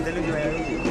Telugu